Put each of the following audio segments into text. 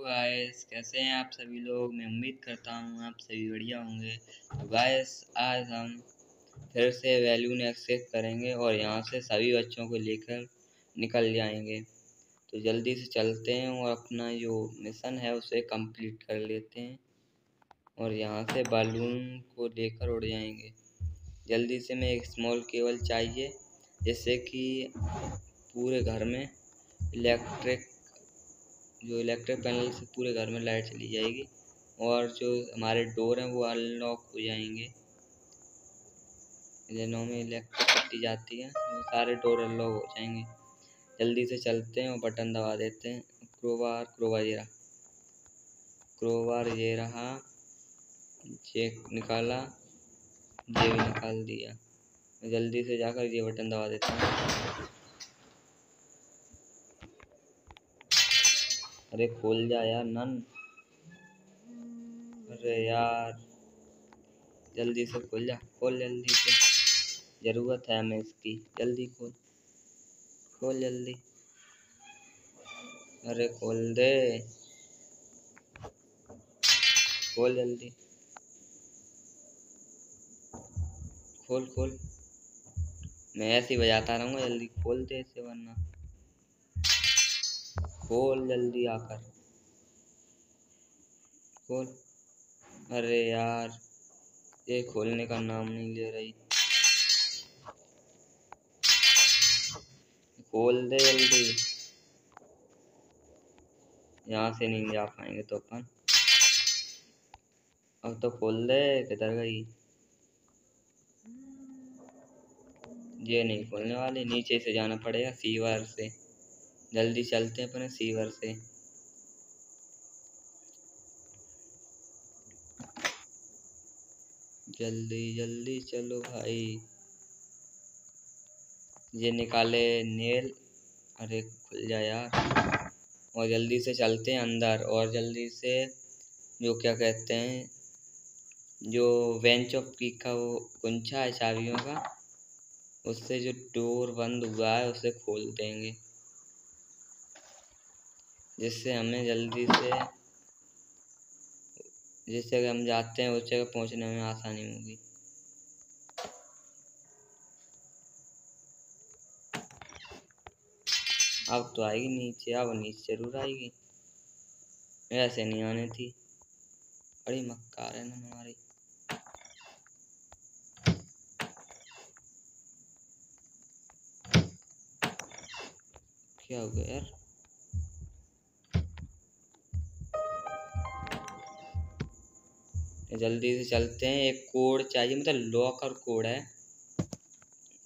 Guys कैसे हैं आप सभी लोग? मैं उम्मीद करता हूँ आप सभी बढ़िया होंगे। तो गाइस आज हम फिर से वैल्यू एक्सेस करेंगे और यहाँ से सभी बच्चों को लेकर निकल जाएँगे। तो जल्दी से चलते हैं और अपना जो मिशन है उसे कंप्लीट कर लेते हैं और यहाँ से बालून को लेकर उड़ जाएँगे। जल्दी से मैं एक स्मॉल केबल चाहिए, जिससे कि पूरे घर में इलेक्ट्रिक जो इलेक्ट्रिक पैनल से पूरे घर में लाइट चली जाएगी और जो हमारे डोर हैं वो अनलॉक हो जाएँगे। जिनों में इलेक्ट्रिक कटी जाती है, वो सारे डोर अनलॉक हो जाएँगे। जल्दी से चलते हैं और बटन दबा देते हैं। क्रोबार क्रोबार ये रहा। क्रोबार ये रहा। चेक निकाला। ये निकाल दिया। जल्दी से जाकर ये बटन दबा देते हैं। अरे खोल जा यार नन। अरे यार, जल्दी से खोल जा, खोल जल्दी से। ज़रूरत है हमें इसकी, जल्दी खोल खोल जल्दी। अरे खोल दे। खोल जल्दी। खोल खोल। मैं ऐसे ही बजाता रहूँगा, जल्दी खोल दे इसे वरना। खोल जल्दी आकर। खोल अरे यार, ये खोलने का नाम नहीं ले रही। खोल दे जल्दी। यहाँ से नहीं जा पाएँगे तो अपन। अब तो खोल दे, किधर गई? ये नहीं खोलने वाले, नीचे से जाना पड़ेगा, सीवर से। जल्दी चलते हैं अपने सीवर से। जल्दी जल्दी चलो भाई। ये निकाले नेल। अरे, खुल जा यार। और जल्दी से चलते हैं अंदर, और जल्दी से जो क्या कहते हैं, जो बेंच ऑफ़ की का वो कुंछा है चाबियों का, उससे जो डोर बंद हुआ है, उसे खोल देंगे। जिससे हमें जल्दी से, जिस जगह हम जाते हैं, उस जगह पहुँचने में आसानी होगी। अब तो आएगी नीचे, अब नीचे ज़रूर आएगी। ऐसे नहीं आने थी। बड़ी मक्कार है ना हमारी। क्या हो गया यार? जल्दी से चलते हैं। एक कोड चाहिए मतलब लॉकर कोड है।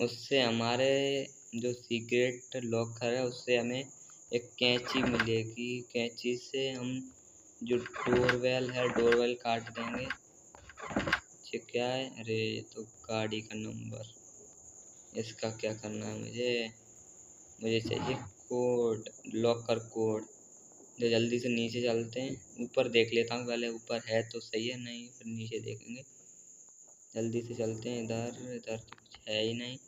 उससे हमारे जो सीक्रेट लॉकर है, उससे हमें एक कैंची मिलेगी। कैंची से हम जो डोरवेल है, डोरवेल काट देंगे। ये क्या है? अरे तो गाड़ी का नंबर। इसका क्या करना है मुझे? मुझे चाहिए कोड, लॉकर कोड। जो जल्दी से नीचे चलते हैं, ऊपर देख लेता हूँ, पहले ऊपर है तो सही है, नहीं फिर नीचे देखेंगे। जल्दी से चलते हैं, इधर इधर तो कुछ है ही नहीं।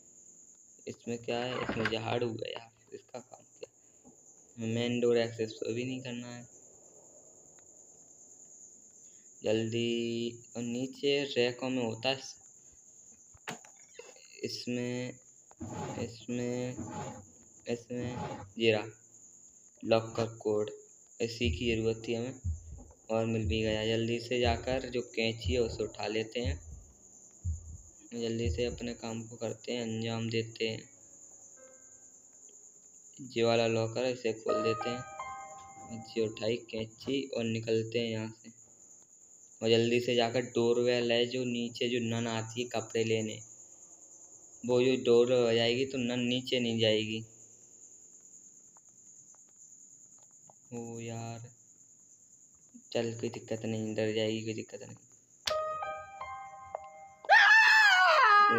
इसमें क्या है? इसमें झाड़ू है यार, इसका काम क्या? मेन डोर एक्सेस तो भी नहीं करना है। जल्दी, और नीचे रैकों में होता है। इसमें इसमें इसमें जीरा लॉकर कोड इसी की ज़रूरत थी हमें। और मिल भी गया। जल्दी से जाकर जो कैंची है उसे उठा लेते हैं। जल्दी से अपने काम को करते हैं, अंजाम देते हैं। जी वाला लॉकर इसे खोल देते हैं। जी, उठाई कैंची और निकलते हैं यहाँ से। और जल्दी से जाकर डोर वेल है जो नीचे जो नन आती है कपड़े लेने। वो जो डोर हो जाएगी तो नन नीचे नहीं जाएगी। ओ यार। चल, कोई दिक्कत नहीं, डर जाएगी, कोई दिक्कत नहीं।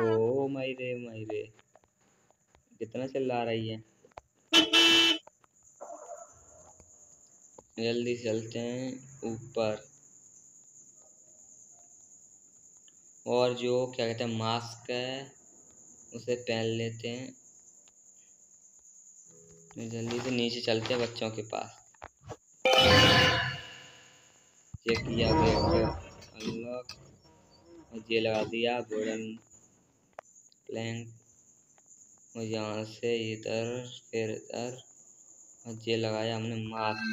ओ मायरे मायरे कितना चिल्ला रही है। जल्दी चलते हैं ऊपर। और जो, क्या कहते हैं, मास्क है, उसे पहन लेते हैं। जल्दी से नीचे चलते हैं बच्चों के पास। ये किया अनलॉक ये लगा दिया गोल्डन प्लैंक और यहाँ से इधर, फिर इधर ये लगाया, हमने मास्क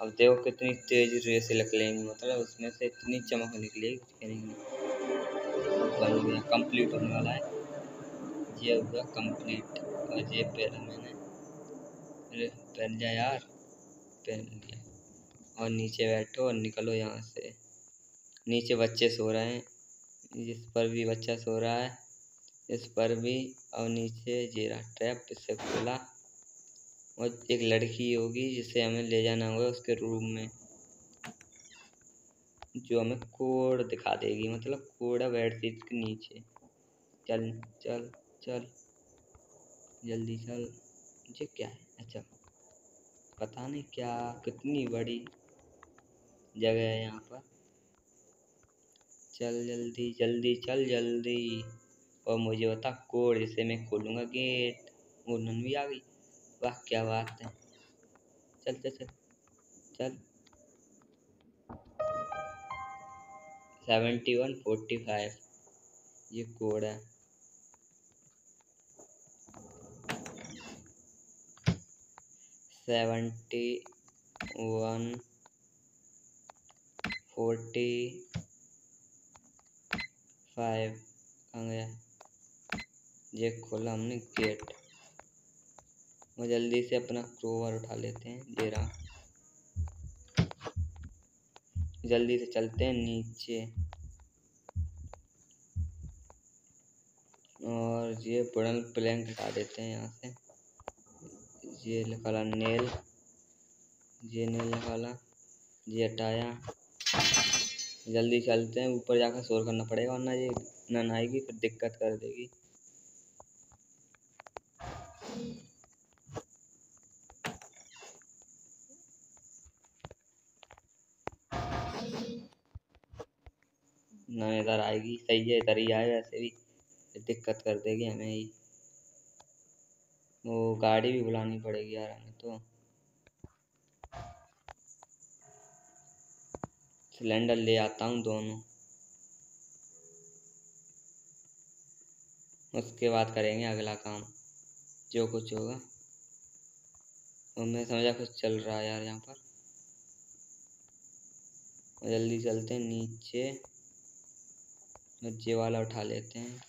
अब देखो कितनी तेज रेस निकलेंगी मतलब उसमें से इतनी चमक निकलेगी बन गया कंप्लीट होने वाला है। ये हुआ कंप्लीट और ये पहला मैंने पहन जा यार, पहन और नीचे बैठो और निकलो यहाँ से। नीचे बच्चे सो रहे हैं। जिस पर भी बच्चा सो रहा है, इस पर भी। और नीचे जेरा ट्रैप इससे खोला। और एक लड़की होगी जिसे हमें ले जाना होगा उसके रूम में। जो हमें कोड दिखा देगी मतलब कोड है बेडशीट के नीचे। चल चल चल। जल्दी चल। ये क्या है? अच्छा। पता नहीं क्या, कितनी बड़ी। जगह है यहाँ पर। चल जल्दी जल्दी चल जल्दी। और मुझे बता, कोड जिसे मैं खोलूँगा गेट। वो भी आ गई। वाह, क्या बात है। चल चल चल चल। Seventy one, forty five. ये कोड है। सेवेंटी वन फोर्टी फाइव कहाँ गया? ये खोला हमने गेट। वो जल्दी से अपना क्रोवर उठा लेते हैं दे रहा। जल्दी से चलते हैं नीचे। और ये बड़न प्लैंक हटा देते हैं यहाँ से। ये निकाला नेल। ये नेल निकाला ये हटाया। जल्दी चलते हैं, ऊपर जाकर शोर करना पड़ेगा, वरना ये नन आएगी फिर दिक्कत कर देगी। ना इधर आएगी, सही है, इधर ही आए, वैसे भी दिक्कत कर देगी हमें ही। वो गाड़ी भी बुलानी पड़ेगी यार, हमें तो। सिलेंडर ले आता हूँ दोनों। उसके बाद करेंगे अगला काम, जो कुछ होगा। तो मैं समझा कुछ चल रहा है यार यहाँ पर। जल्दी चलते हैं, नीचे। ये वाला उठा लेते हैं।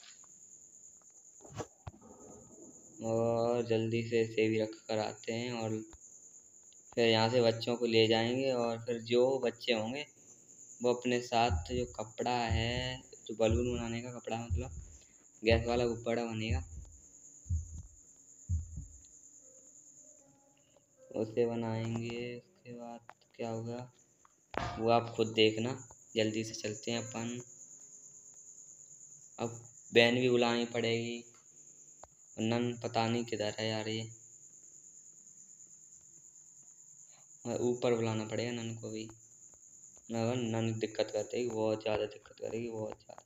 और जल्दी से इसे भी रख कर आते हैं और फिर यहाँ से बच्चों को ले जाएँगे और फिर जो बच्चे होंगे वो अपने साथ जो कपड़ा है, जो बलून बनाने का कपड़ा मतलब गैस वाला गुब्बारा बनेगा उसे बनाएँगे। उसके बाद क्या होगा, वो आप खुद देखना, जल्दी से चलते हैं अपन। अब बैन भी बुलानी पड़ेगी नन पता नहीं किधर है यार ये। ऊपर बुलाना पड़ेगा नन को भी। मगर नन दिक्कत करती, बहुत ज़्यादा दिक्कत करेगी, बहुत ज़्यादा।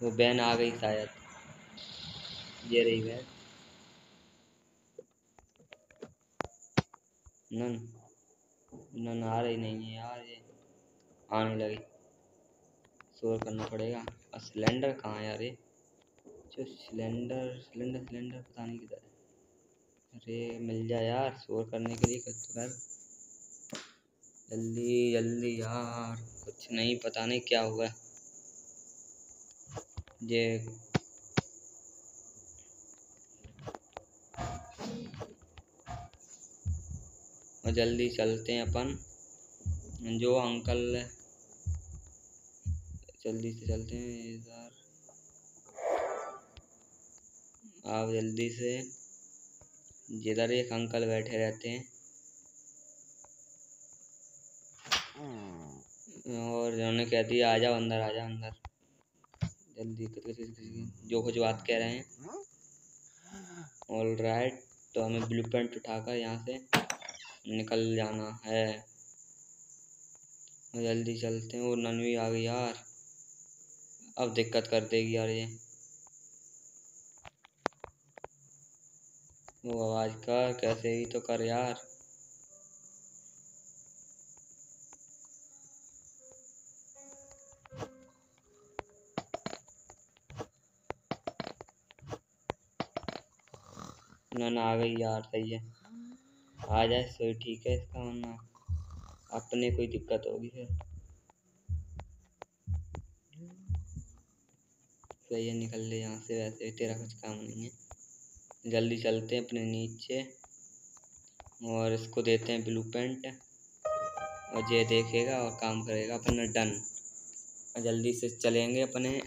वो बैन आ गई शायद। ये रही बैन। नन नन आ रही नहीं है यार ये। आने लगी। शोर करना पड़ेगा। और सिलेंडर कहाँ यार ये? जो सिलेंडर सिलेंडर सिलेंडर पता नहीं किधर अरे मिल जा यार, शोर करने के लिए कुछ कर। जल्दी जल्दी यार, कुछ नहीं, पता नहीं क्या हुआ। ये और जल्दी चलते हैं अपन। जो अंकल जल्दी से चलते हैं इधर आप जल्दी से। जिधर एक अंकल बैठे रहते हैं। और उन्होंने कह दिया, आ जाओ अंदर, आ जाओ अंदर। जल्दी जो कुछ बात कह रहे हैं। ऑल राइट तो हमें ब्लू प्रिंट उठाकर यहाँ से निकल जाना है। जल्दी चलते हैं। वो ननवी आ गई यार। अब दिक्कत कर देगी यार ये। वो आवाज़ कर, कैसे ही तो कर यार। ना आ गई यार, सही है। आ जाए, सही, ठीक है इसका वरना। अपने कोई दिक्कत होगी फिर। सही है, निकल ले यहाँ से, वैसे तेरा कुछ काम नहीं है। जल्दी चलते हैं अपने नीचे और इसको देते हैं ब्लू पेंट और ये देखेगा और काम करेगा अपना डन। और जल्दी से चलेंगे अपने,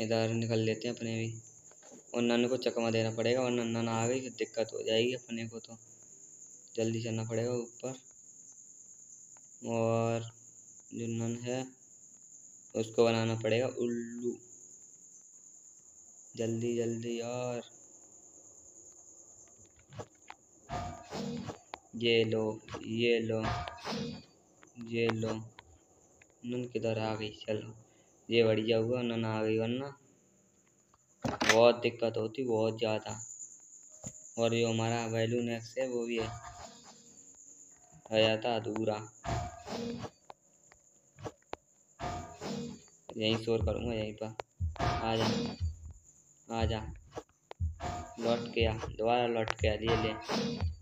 इधर निकल लेते हैं अपने भी। और नन को चकमा देना पड़ेगा और नन आ गई फिर दिक्कत हो जाएगी अपने को तो। जल्दी चलना पड़ेगा ऊपर। और जो नन है, उसको बनाना पड़ेगा उल्लू। जल्दी जल्दी यार ये लो ये लो ये लो। नन किधर आ गई? चलो। ये बढ़िया हुआ, नन आ गई, वरना बहुत दिक्कत होती, बहुत ज़्यादा। और ये हमारा वैल्यू नेक्स है, वो भी है। जाता अधूरा। यहीं शोर करूँगा, यहीं पर। आ जा आ जा। लौट आ, दोबारा लौट आ ले।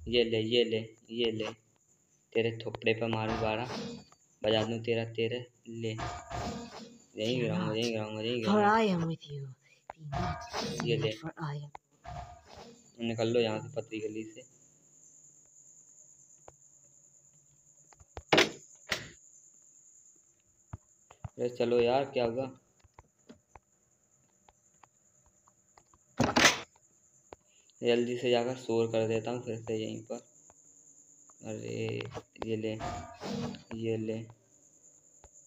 ये ले ये ले ये ले। तेरे थोपड़े पर मारूँ बारह बजा दूँ तेरा तेरे ले। यहीं गिराऊँगा यहीं गिराऊँगा यहीं गिराऊँगा। ये ले। निकल लो यहाँ से पतली गली से। अरे चलो यार क्या होगा जल्दी से जाकर शोर कर देता हूँ, फिर से यहीं पर। अरे, ये ले ये ले।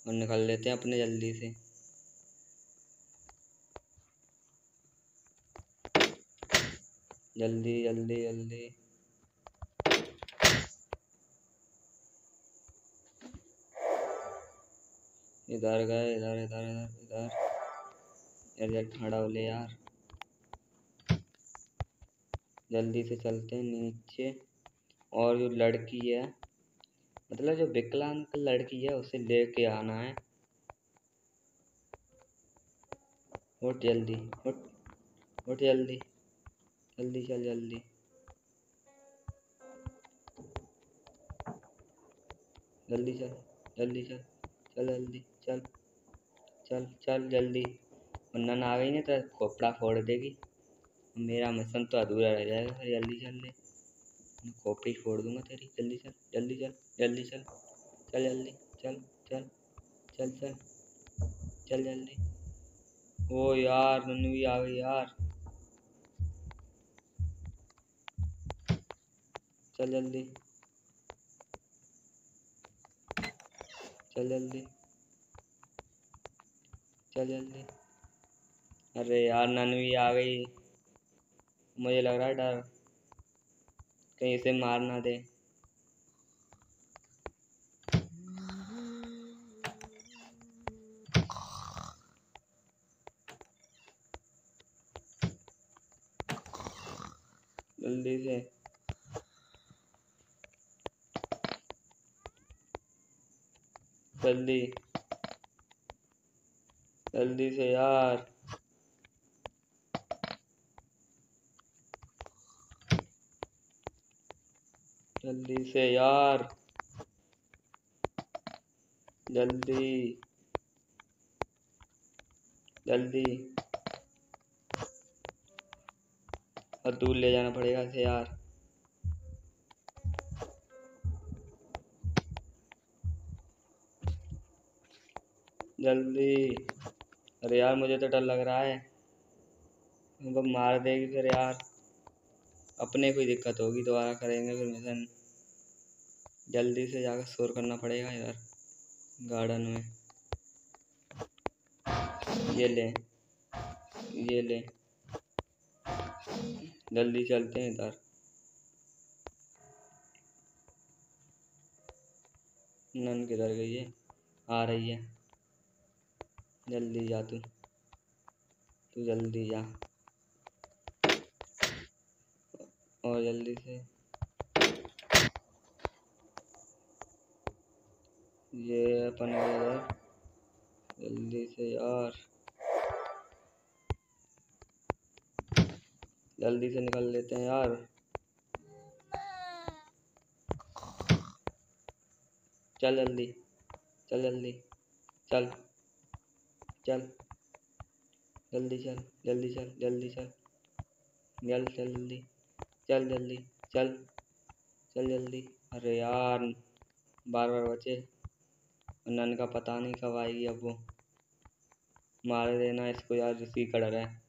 और निकल लेते हैं अपने जल्दी से। जल्दी जल्दी जल्दी। इधर गए, इधर इधर इधर इधर। इधर खड़ा हो ले यार। जल्दी से चलते हैं नीचे। और जो लड़की है मतलब जो विकलांग लड़की है, उसे ले लेके आना है। उठ जल्दी, उठ उठ जल्दी जल्दी चल, जल्दी। जल्दी चल जल्दी चल चल, जल्दी चल चल चल, जल्दी। वरना ना आ गई ना तो खोपड़ा फोड़ देगी। मेरा मिशन तो अधूरा रह जाएगा फिर जल्दी चल ले। खोपड़ी फोड़ दूँगा तेरी, जल्दी चल जल्दी चल जल्दी चल चल जल्दी, चल चल चल चल चल जल्दी। ओ यार, नन्नू आ गई यार। चल जल्दी चल जल्दी चल जल्दी। अरे यार ननवी आ गई। मुझे लग रहा है डर। कहीं इसे मार ना दे। जल्दी से। जल्दी। जल्दी से यार। जल्दी से यार। जल्दी। जल्दी। और दूर ले जाना पड़ेगा इसे यार। जल्दी। अरे यार, मुझे तो डर लग रहा है। मार देगी फिर यार। अपने कोई दिक्कत होगी, दोबारा करेंगे फिर मिशन जल्दी से जाकर शोर करना पड़ेगा यार गार्डन में। ये ले ये ले। जल्दी चलते हैं इधर। नन किधर गई है? आ रही है। जल्दी जा तू। तू जल्दी जा। और जल्दी से। ये अपन जल्दी से यार। जल्दी से निकल लेते हैं यार। चल जल्दी। चल जल्दी। चल। चल। जल्दी चल। जल्दी चल। जल्दी चल। जल चल जल्दी। चल जल्दी, चल चल जल्दी। अरे यार बार बार बचे। नन का पता नहीं कब आएगी अब वो। मार देना इसको यार इसी का डर है।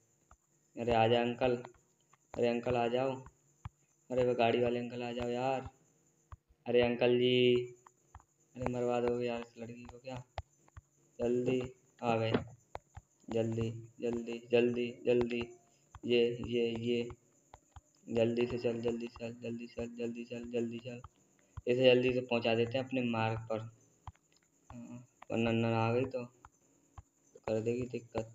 अरे आ जा अंकल। अरे अंकल आ जाओ। अरे वो गाड़ी वाले अंकल आ जाओ यार। अरे अंकल जी। अरे मरवा दो यार इस लड़की को क्या? जल्दी आ गए। जल्दी जल्दी जल्दी जल्दी। ये ये ये। जल्दी से चल जल्दी चल जल्दी चल जल्दी चल जल्दी चल। इसे जल्दी से पहुँचा देते हैं अपने मार्ग पर। हाँ, वरना न आ गई तो कर देगी दिक्कत।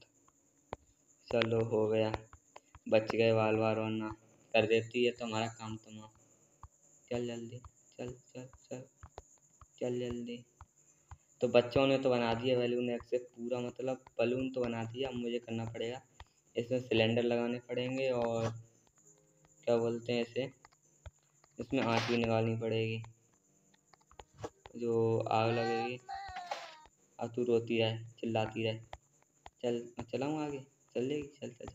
चलो हो गया। बच गए बाल बार वरना। कर देती है तो हमारा काम तमाम। चल जल्दी चल चल चल चल जल्दी। तो बच्चों ने तो बना दिया बैलून एक से पूरा मतलब बलून तो बना दिया अब मुझे करना पड़ेगा। इसमें सिलेंडर लगाने पड़ेंगे और क्या बोलते हैं इसे? इसमें आँच भी निकालनी पड़ेगी। जो आग लगेगी अब तू रोती रहे, चिल्लाती रहे। चल, चलाऊँ आगे? चल लेगी? चल चल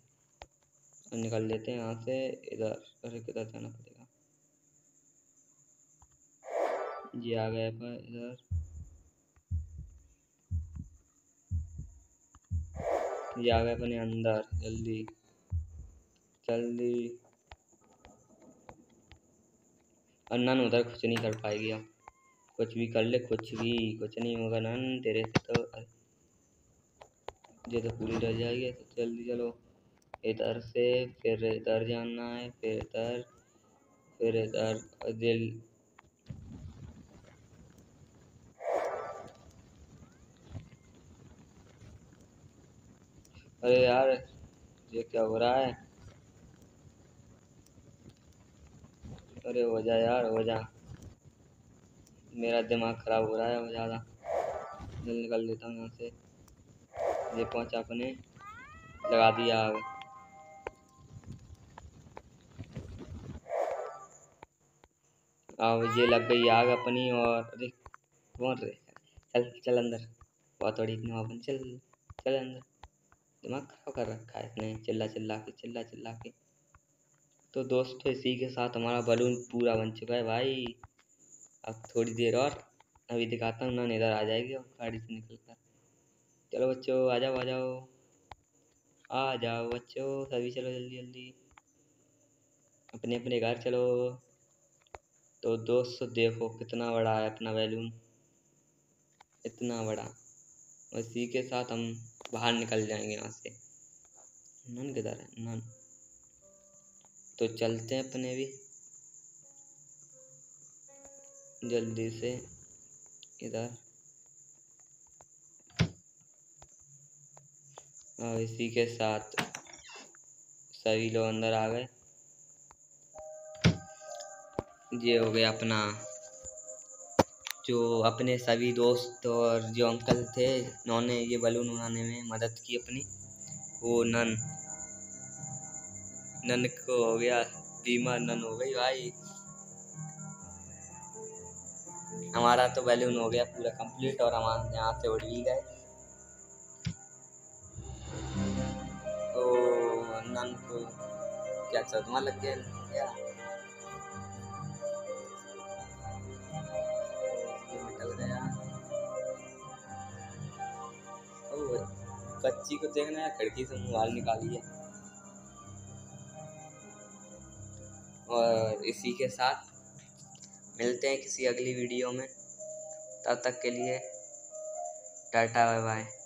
और निकल लेते हैं यहाँ से, इधर अरे किधर जाना पड़ेगा। ये आ गए पर इधर। ये आ गए अपने अंदर, जल्दी। जल्दी। अन्नन उधर कुछ नहीं कर पाएगी अब। कुछ भी कर ले, कुछ भी, कुछ नहीं होगा नन तेरे से तो ये तो पूरी रह जाएगी तो जल्दी चलो। इधर से, फिर इधर जाना है, फिर इधर फिर इधर दिल अरे यार, ये क्या हो रहा है? अरे हो जा यार, हो जा। मेरा दिमाग ख़राब हो रहा है ज़्यादा जल निकल लेता हूँ यहाँ से। ये पहुँचा अपने। लगा दिया आग। अब ये लग गई आग अपनी और अरे, कौन रे? चल चल अंदर। बहुत बड़ी अपन चल चल अंदर। दिमाग खराब कर रखा है इसने। चिल्ला चिल्ला के, चिल्ला चिल्ला के। तो दोस्तों, इसी के साथ हमारा बलून पूरा बन चुका है भाई। अब थोड़ी देर और, अभी दिखाता हूँ ना इधर आ जाएगी और गाड़ी से निकल कर चलो बच्चों, आ जाओ आ जाओ। आ जाओ बच्चों, सभी चलो जल्दी जल्दी। अपने अपने घर चलो। तो दोस्तों, देखो कितना बड़ा है अपना बैलून इतना बड़ा। इसी के साथ हम बाहर निकल जाएँगे यहाँ से। नन किधर है? नन। तो चलते हैं अपने भी। जल्दी से इधर। और इसी के साथ सभी लोग अंदर आ गए। ये हो गया अपना, जो अपने सभी दोस्त और जो अंकल थे, उन्होंने ये बलून उड़ाने में मदद की अपनी। वो नन। नन को हो गया बीमा नन हो गई, भाई। हमारा तो बैलून हो गया पूरा कंप्लीट और हम यहाँ से उड़ भी गए। तो नन को क्या सदमा लग गया? क्या? निकल कच्ची को देखना है, खिड़की से मोबाइल निकालिए। और इसी के साथ मिलते हैं किसी अगली वीडियो में। तब तक के लिए टाटा बाय बाय